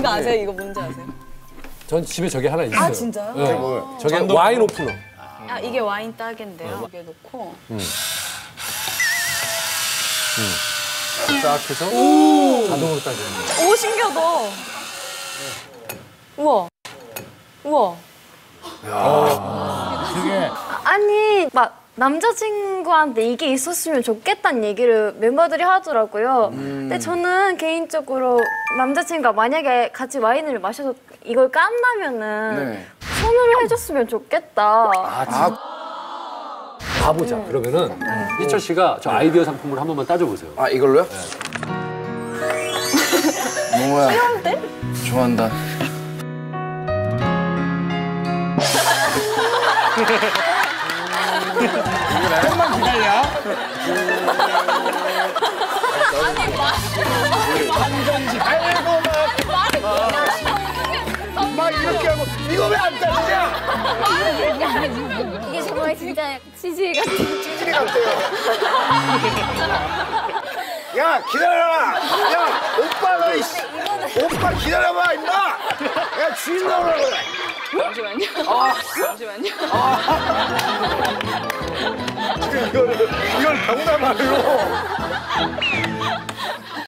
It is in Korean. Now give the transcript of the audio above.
이거 아세요? 이거 뭔지 아세요? 전 집에 저게 하나 있어요. 아 진짜요? 네. 뭘? 저게 와인 오프너. 아 이게 와인 딱인데요. 이게 놓고 딱 해서 자동으로 따지는 거. 오 신기하다. 우와 우와. 그게 아니 막 남자친구한테 이게 있었으면 좋겠다는 얘기를 멤버들이 하더라고요. 근데 저는 개인적으로 남자친구가 만약에 같이 와인을 마셔서 이걸 깐다면은 네. 손으로 해줬으면 좋겠다. 가보자. 그러면은 희철 씨가 저 아이디어 상품을 한 번만 따져보세요. 아 이걸로요? 뭐야? 좋아한다. 조금만 기다려. 완전지 아이고 막. 막 이렇게 하고 이거 왜 안 따지냐? 이게 정말 진짜 CG 같은. 찌질이 같아요. 야 기다려라. 야 오빠 너 이씨. 오빠 기다려봐 임마. 야 주인 나오라 그래. 잠시만요. 잠시만요. 이거를 이걸 경남말로